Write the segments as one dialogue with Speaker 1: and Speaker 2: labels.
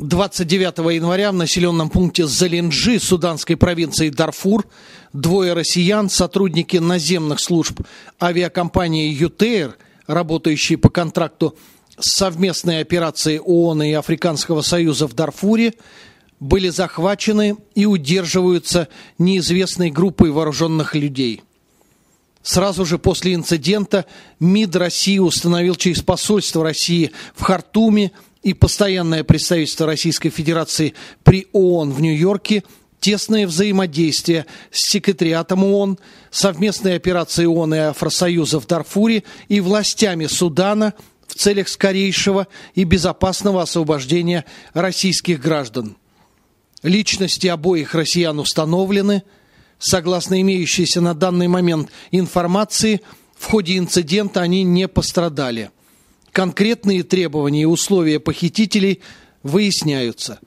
Speaker 1: 29 января в населенном пункте Залинджи суданской провинции Дарфур двое россиян, сотрудники наземных служб авиакомпании ЮТЕР, работающие по контракту совместной операции ООН и Африканского Союза в Дарфуре, были захвачены и удерживаются неизвестной группой вооруженных людей. Сразу же после инцидента МИД России установил через посольство России в Хартуме и постоянное представительство Российской Федерации при ООН в Нью-Йорке тесное взаимодействие с секретариатом ООН, совместной операцией ООН и Афросоюза в Дарфуре и властями Судана в целях скорейшего и безопасного освобождения российских граждан. Личности обоих россиян установлены. Согласно имеющейся на данный момент информации, в ходе инцидента они не пострадали – Конкретные требования и условия похитителей выясняются.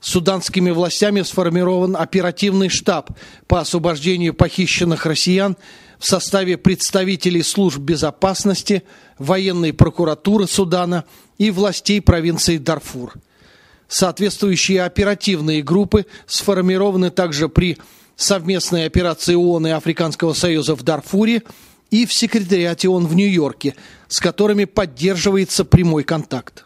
Speaker 1: Суданскими властями сформирован оперативный штаб по освобождению похищенных россиян в составе представителей служб безопасности, военной прокуратуры Судана и властей провинции Дарфур. Соответствующие оперативные группы сформированы также при совместной операции ООН и Африканского Союза в Дарфуре – и в секретариате ООН в Нью-Йорке, с которыми поддерживается прямой контакт.